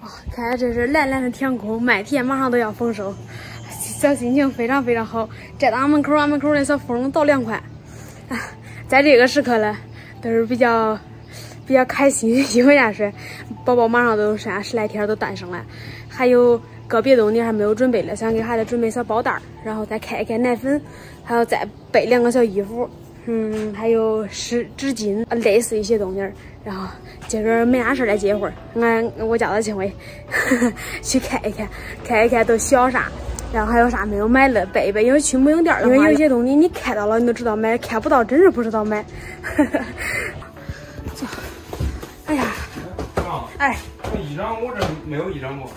哇，看这是蓝蓝的天空，麦田马上都要丰收，小心情非常非常好。站到俺门口，俺门口那小风倒凉快。啊，在这个时刻呢，都是比较比较开心，因为啥是宝宝马上都剩下十来天都诞生了，还有个别东西还没有准备了，想给孩子准备小包袋，然后再开一开奶粉，还要再备两个小衣服。嗯，还有湿纸巾，类似一些东西。然后今儿没啥事儿，来接一会儿。俺我叫他 去回去看一看，看一看都需要啥，然后还有啥没有买的备一备。因为去母婴店儿的话，因为有些东西你看到了，你都知道买；看不到，真是不知道买。走，哎呀，哎，这衣裳我这没有衣裳不？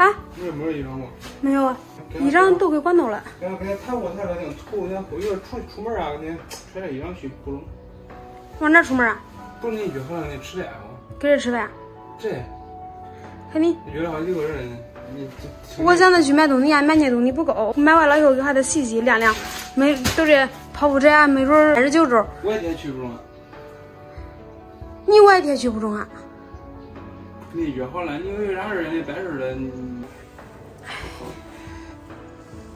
啊？你这没有衣裳吗？没有啊，衣裳都给管到了。给他给他抬过抬过，那个头那后边出出门啊，你穿点去不中。往哪出门啊？不是你约好了你吃饭吗？跟谁吃饭？这。看你约的话六个人，你。我想着去买东西啊，买那东西不够，买完了以后给孩子洗洗晾晾，没都这跑步车没准二十九周。我一天去不中。你我一天去不中啊？你约好了，你有啥事你办事了，你。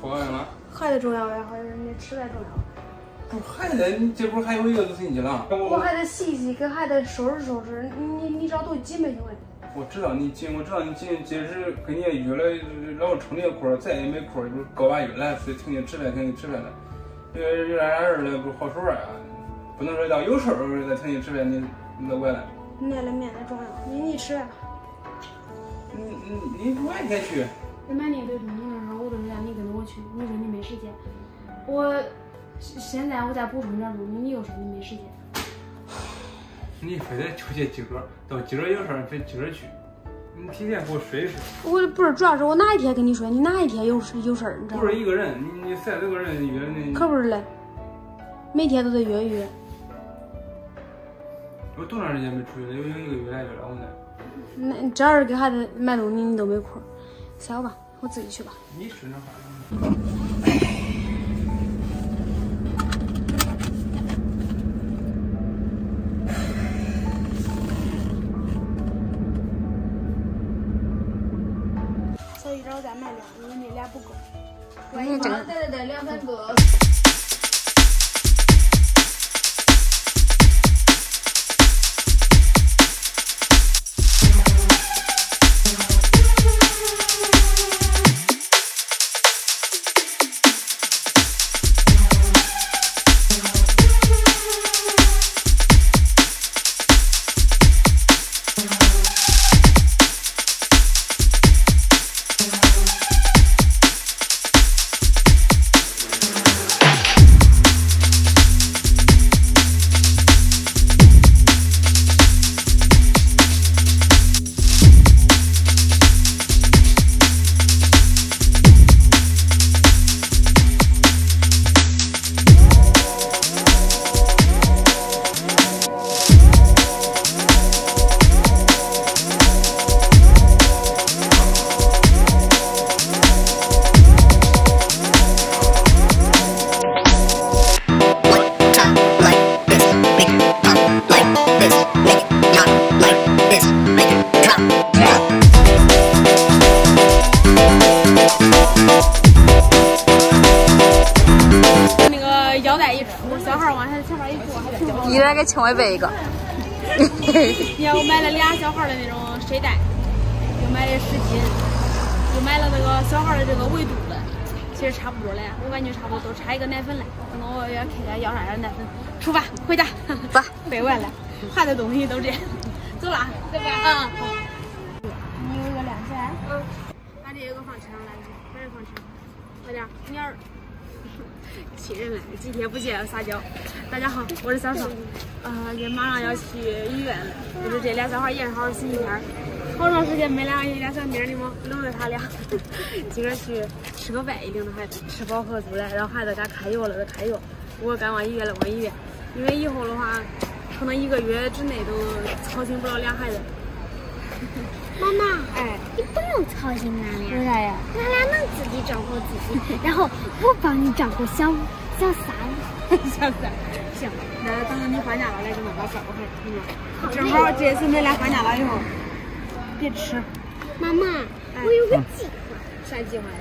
不高兴了？孩子重要呀，还是你吃饭重要？不，孩子，你这不是还有一个都进去了？我还得洗洗，给孩子收拾收拾。你你这都紧没行嘞？我知道你紧，我知道你急。今日跟人家约了，老撑这空，再也没空，不是高把月了，所以请你吃饭，请你吃饭了。有有啥事儿了，不好说啊？不能说到有事儿再请你吃饭，你你都怪了。面的面的重要，你你吃。你你你晚一天去。你买那堆东西的时候，我都是让你跟着我去。你说你没时间，我现在我再补充点东西，你又说你没时间。你非得纠结今儿，到今儿有事儿非今儿去，你提前给我说一声。我不是，主要是我哪一天跟你说，你哪一天有事有事儿，你知道吗？不是一个人，你你三四个人约你。可不是嘞，每天都得约一约。我多长时间没出去了？有有一个月来月了，我呢。那只要是给孩子买东西，你都没空。行吧，我自己去吧。你吃那饭。小鱼找再买俩，因为那俩不够。万一再再再两三个。给青伟备一个。你看我买了俩小孩的那种睡袋，又买了湿巾，又买了那个小孩的这个围肚子，其实差不多了，我感觉差不多，都差一个奶粉了。可能我要看看要啥样奶粉。出发回家，走，备完了，孩子东西都这样，走了，拜拜。嗯。你有一个亮钱，嗯，把这个放车上来，把这放车，快点，鸟儿。气人了，几天不见撒娇。大家好，我是小爽，呃，也马上要去医院了。我说这俩小孩也是好好心情天，好长时间没俩俩小妮儿的吗？搂着他俩，今个去吃个饭，一领着孩子吃饱喝足了，然后孩子该开药了，开药。我该往医院了，往医院，因为以后的话，可能一个月之内都操心不了俩孩子。妈妈，哎，你不用操心俺俩，为啥呀？俺俩能自己照顾自己，然后我帮你照顾小小三，小三。行，那等到你放假了来给俺把照顾好，行吗？正好这次恁俩放假了以后，别吃，妈妈，我有个计划。啥计划呀？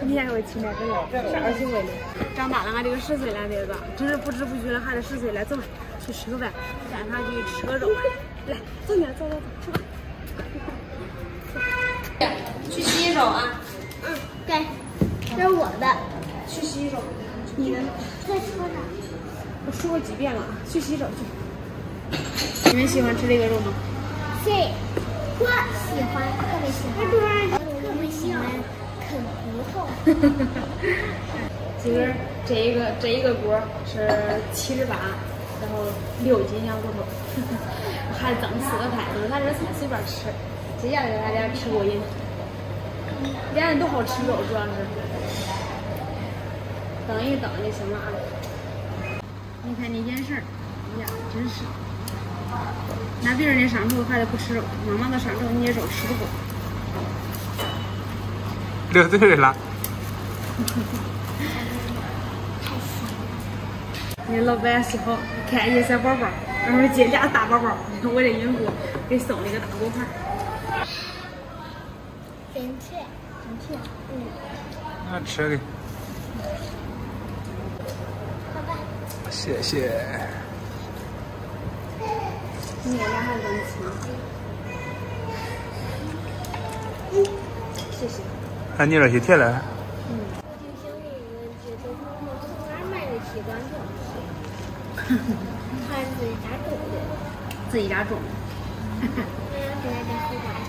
明天还会去买这个，啥时候回来？长大了，俺这个十岁了，这个真是不知不觉的，孩子十岁了。走吧，去吃个饭，带他去吃个肉。来，走你，走走走，吃吧。去洗洗手啊！嗯，对，这是我的。去洗洗手，你的。再说呢。我说过几遍了，去洗手去。你们喜欢吃这个肉吗？对，我喜欢，特别喜欢。特别喜欢啃骨头。今儿这一个这一个锅是七十八，然后六斤羊骨头，还赠四个菜，都是他这菜随便吃。接下来给大家吃过瘾，俩人都好吃肉，主要是等一等就行了啊。你看那眼神儿，呀，真是，那别人的伤口孩子不吃肉，妈妈的伤口你的肉吃不过。流嘴水了。你老板说好，看一小宝宝，然后接俩大宝宝，我这孕妇给送了一个大果盘。真甜，真甜，嗯。那吃给。好吧。谢谢。你俩还能吃吗？嗯，谢谢。那你这些甜了？嗯。我就想问问，这都我从哪儿买的铁管子？还是自己家种的？自己家种。我要给大家回家去。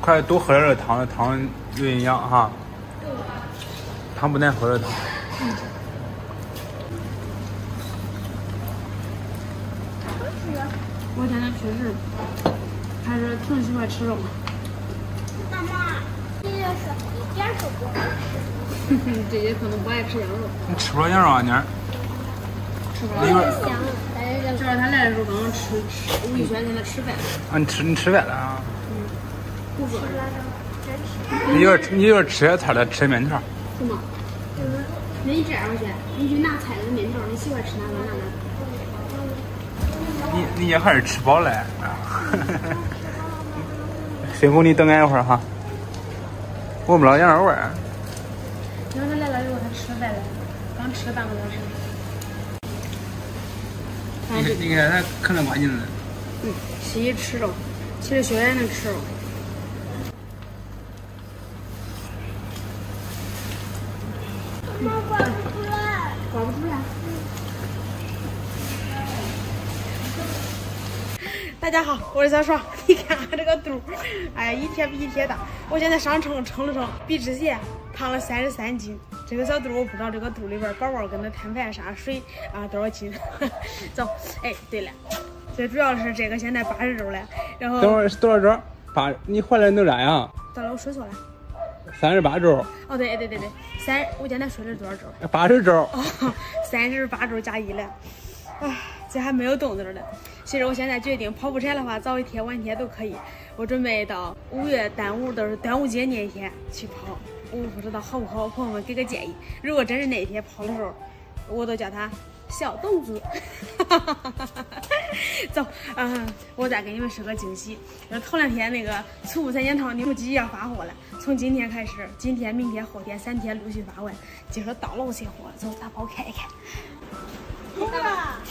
快多喝点这汤，汤有营养哈。汤不耐喝这汤。我现在确实还是挺喜欢吃肉。妈妈，这个是一点都不好吃。这些可能不爱吃羊肉。你吃不着羊肉啊妮儿？吃不我着。也香，但是这是他来的时候刚刚吃吃，吴宇轩在那吃饭。啊，你吃你吃饭了啊？嗯不说了。真吃。你要是你要是吃点菜了，吃面条。是吗？那你这样吧，去，你去拿菜的面条，你喜欢吃哪个拿哪个。你你也还是吃饱了。辛苦你等俺一会儿哈。闻不着羊肉味儿。你看他来了以后，他吃饭了，刚吃了半个小时。你你看他可能关劲了。嗯，洗衣吃肉，其实学也能吃肉。妈刮不出来。挂不出来。大家好，我是小爽。你看俺这个肚，哎，一天比一天大。我现在上称称了称，比之前胖了三十三斤。这个小肚我不知道这个肚里边宝宝跟那碳盘啥水啊多少斤。走，哎，对了，最主要是这个现在八十周了，然后等会儿是多少周？八？你怀了多大呀？到了，我说错了。三十八周。哦，对对对对，三，我现在说的是多少周？八十周。哦，三十八周加一了。啊，这还没有动静呢。其实我现在决定跑步产的话，早一天晚一天都可以。我准备到五月端午都是端午节那一天去跑，我不知道好不好，朋友们给个建议。如果真是那一天跑的时候，我都叫他小董子。走，嗯，我再给你们说个惊喜。就头两天那个储物三件套，你们机要发货了。从今天开始，今天、明天、后天三天陆续发完。今儿到了些货，走，打包看一看。大包，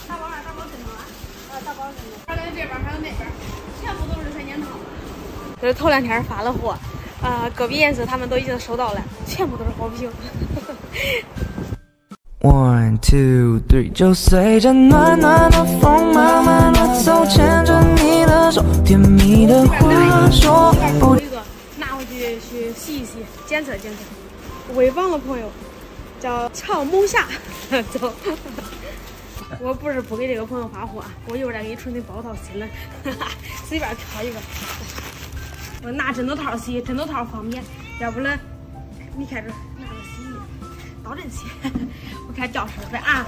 大包二，大包真多啊！呃，大包真多。还有这边，还有那边，全部都是三件套。这是头两天发了货，啊、个别颜色他们都已经收到了，全部都是好评。One two three，就随着暖暖的风慢慢的走，牵着你的手，甜蜜的话说不有一个拿回去去洗一洗，检测检测。潍坊的朋友叫乔某夏，走。我不是不给这个朋友发货，我一会儿再给你重新包套新的，随便挑一个。我拿枕头套洗，枕头套方便，要不然你看这拿着洗衣倒针去，我看掉色呗啊。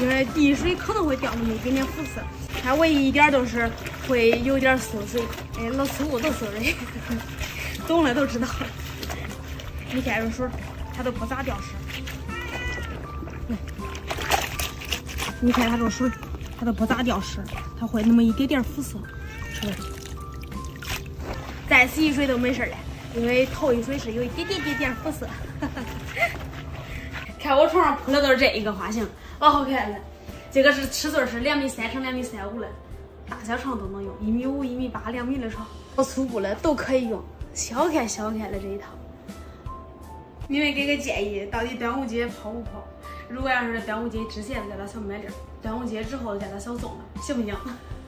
因为滴水可能会掉进去，给点肤色。它唯一一点都是会有点缩水，哎，老师傅都缩水，懂了都知道。你看这水，它都不咋掉色。你看它这水，它都不咋掉色，它会那么一点点肤色，是吧？再洗一水都没事了，因为头一水是有一点点点点肤色。看我床上铺的都是这一个花型，老好看了。这个是尺寸是两米三乘两米三五的，大小床都能用，一米五、一米八、两米的床，多粗布的都可以用，小看小看的这一套。你们给个建议，到底端午节跑不跑？如果要是端午节之前给他小买点儿，端午节之后给他小粽子，行不行？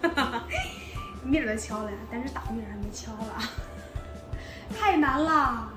米儿都敲了，但是大米儿还没敲了，太难了。